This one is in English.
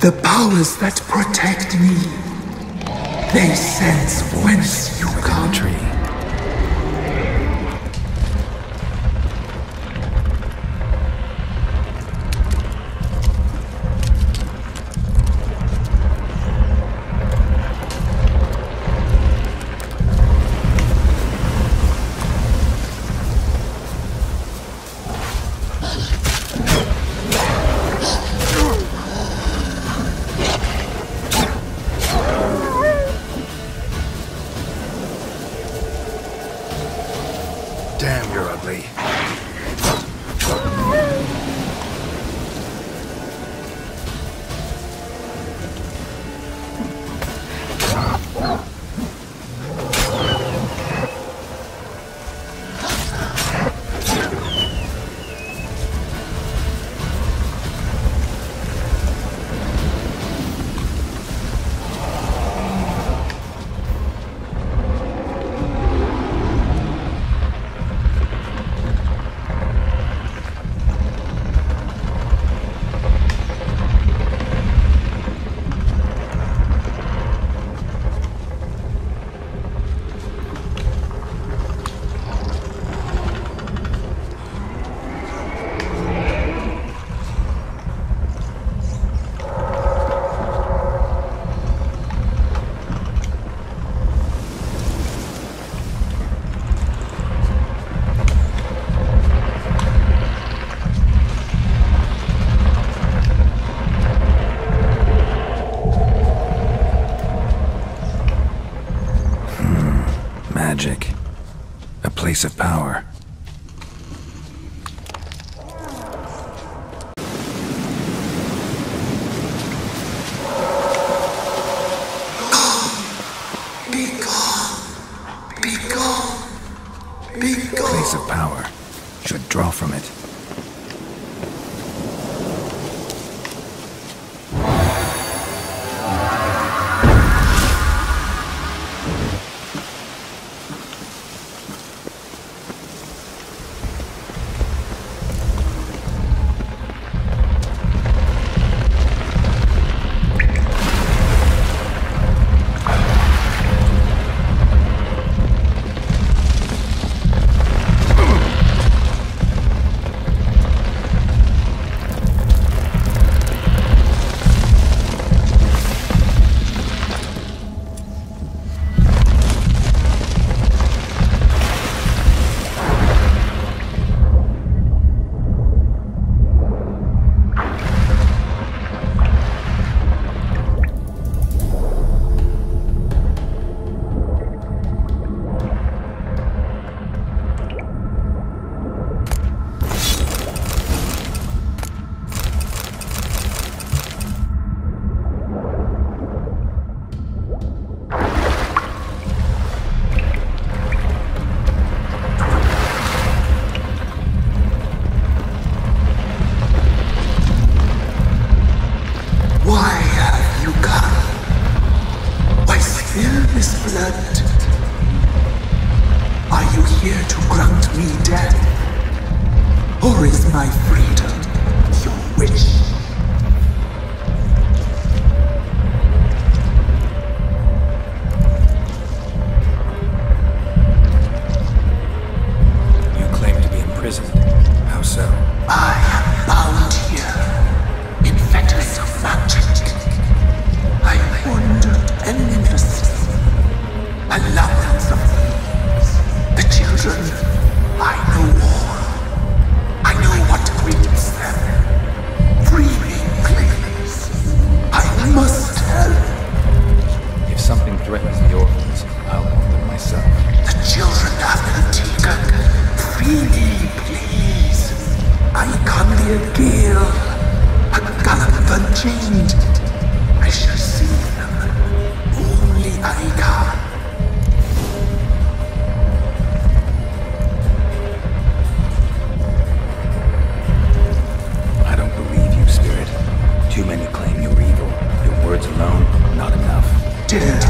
The powers that protect me. They sense whence you come. Country. place of power. Be gone! Be gone! Be gone! Place of power should draw from it. here to grant me death? Or is my freedom your wish? chained. I shall see them. Only I can. I don't believe you, Spirit. Too many claim you're evil. Your words alone, not enough. Dead.